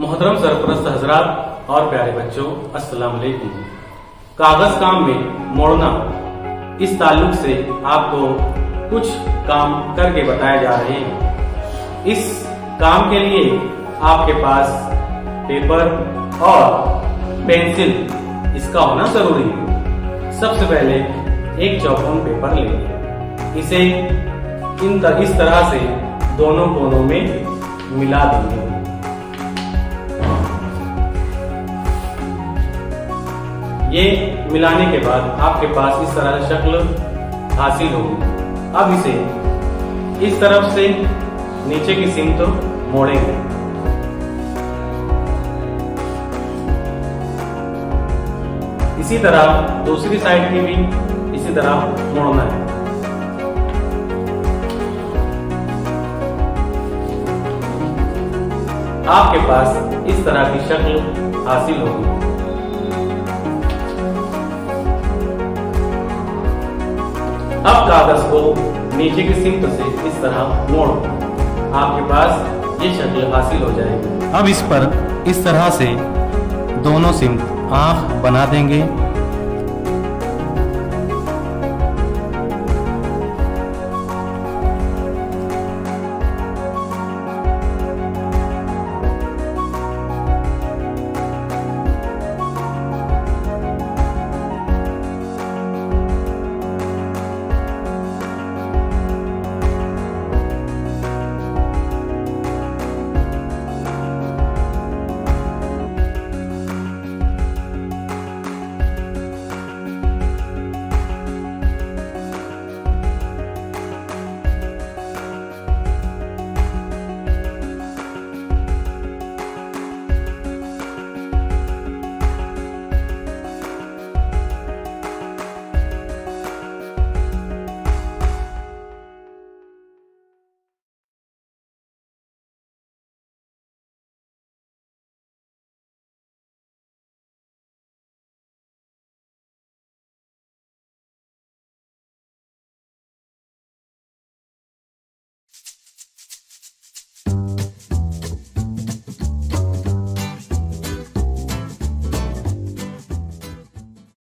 मोहतरम सरपरस्त हजरात और प्यारे बच्चों अस्सलाम वालेकुम कागज़ काम में मोड़ना। इस ताल्लुक से आपको कुछ काम करके बताए जा रहे हैं। इस काम के लिए आपके पास पेपर और पेंसिल इसका होना ज़रूरी है। सबसे पहले एक चौकोन पेपर लेंगे इसे इन तर, इस तरह से दोनों कोनों में मिला देंगे। ये मिलाने के बाद आपके पास इस तरह शक्ल हासिल होगी। अब इसे इस तरफ़ से नीचे की सीम तो मोड़ेंगे। इसी तरह दूसरी साइड की भी इसी तरह मोड़ना है। आपके पास इस तरह की शक्ल हासिल होगी। अब कागज़ को नीचे की सिमट से इस तरह मोड़। आपके पास ये शक्ल हासिल हो जाएगी। अब इस पर इस तरह से दोनों सिमट आँख बना देंगे।